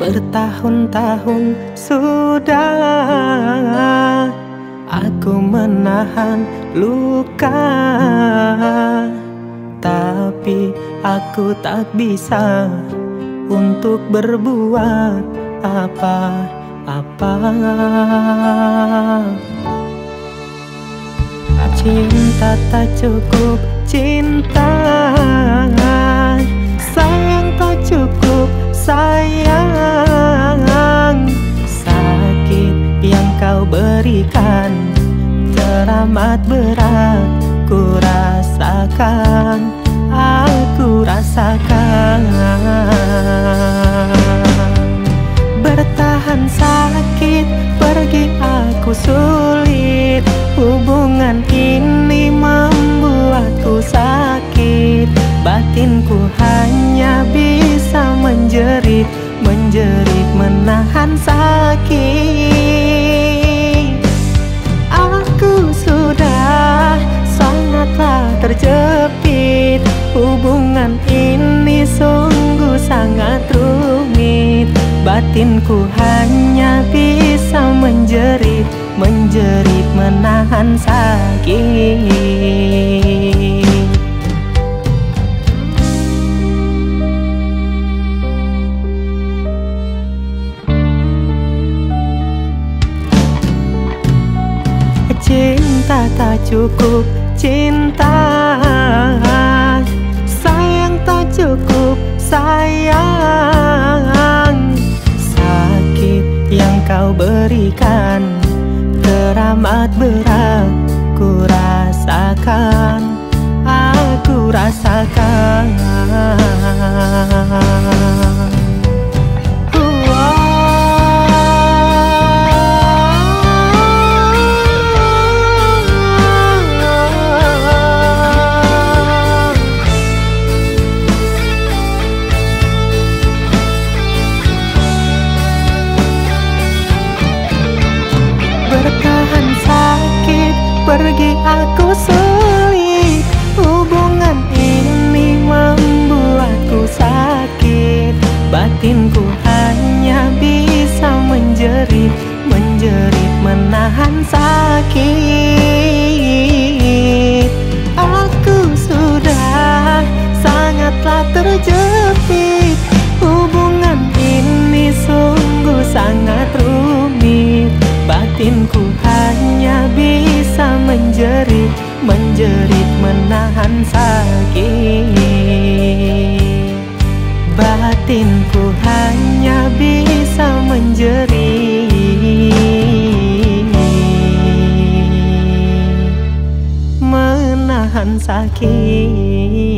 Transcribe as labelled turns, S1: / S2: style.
S1: Bertahun-tahun sudah Aku menahan luka. Tapi aku tak bisa Untuk berbuat apa-apa. Cinta tak cukup cinta kau berikan. Teramat berat ku rasakan Aku rasakan. Bertahan sakit pergi aku sulit. Hubungan ini membuatku sakit. Batinku hanya bisa menjerit Menjerit menahan sakit Batinku hanya bisa menjerit Menjerit menahan sakit. Cinta tak cukup cinta Teramat berat ku rasakan Aku rasakan Pergi aku sulit. Hubungan ini membuatku sakit. Batinku hanya bisa menjerit Menjerit menahan sakit. Aku sudah sangatlah terjepit jerit menahan sakit Batinku hanya bisa menjerit Menahan sakit